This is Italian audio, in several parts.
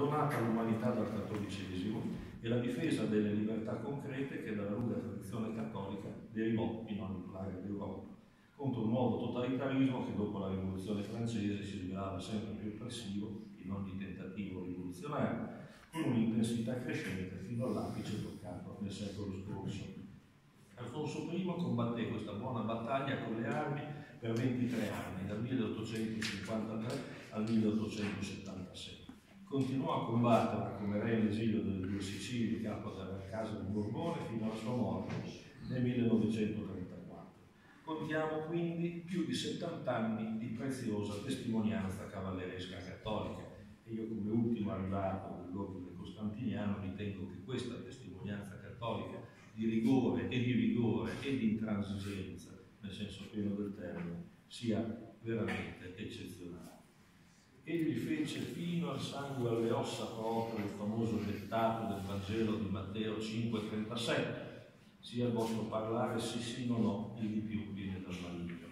donata all'umanità dal cattolicesimo e la difesa delle libertà concrete che dalla lunga tradizione cattolica derivò in ogni plaga d'Europa, contro un nuovo totalitarismo che dopo la rivoluzione francese si rivelava sempre più oppressivo in ogni tentativo rivoluzionario, con un'intensità crescente fino all'apice toccato nel secolo scorso. Alfonso I combatté questa buona battaglia con le armi per 23 anni, dal 1853 al 1876. Continuò a combattere come re in esilio delle due Sicilie, capo della casa di Borbone, fino alla sua morte nel 1934. Contiamo quindi più di 70 anni di preziosa testimonianza cavalleresca cattolica e io come ultimo arrivato dell'ordine costantiniano ritengo che questa testimonianza cattolica di rigore e di vigore e di intransigenza, nel senso pieno del termine, sia veramente eccezionale. Egli fece fino al sangue alle ossa proprio il famoso dettato del Vangelo di Matteo 5,37, sia il vostro parlare sì sì no no, il di più viene dal maligno.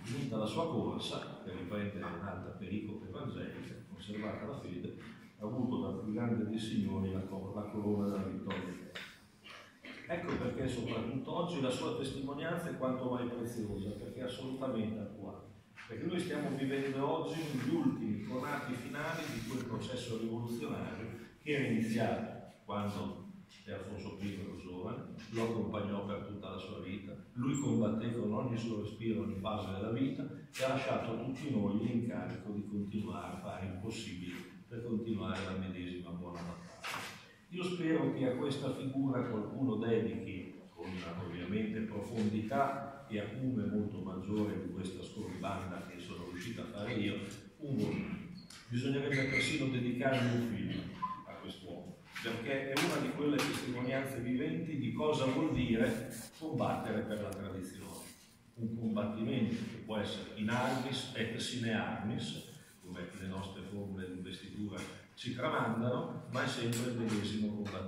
Finita la sua corsa, per riprendere un'altra pericope evangelica, conservata la fede, ha avuto dal più grande dei signori la, la corona della vittoria Ecco perché soprattutto oggi la sua testimonianza è quanto mai preziosa, perché è assolutamente attuale. Perché noi stiamo vivendo oggi gli ultimi processo rivoluzionario che era iniziato quando Alfonso I era giovane, lo accompagnò per tutta la sua vita, lui combatté con ogni suo respiro ogni fase della vita e ha lasciato a tutti noi l'incarico di continuare a fare il possibile per continuare la medesima buona battaglia. Io spero che a questa figura qualcuno dedichi, con ovviamente profondità e acume molto maggiore di questa scorribanda che sono riuscito a fare io, un. Bisognerebbe persino dedicare un film a quest'uomo, perché è una di quelle testimonianze viventi di cosa vuol dire combattere per la tradizione. Un combattimento che può essere in armis et sine armis, come le nostre formule di investitura ci tramandano, ma è sempre il medesimo combattimento.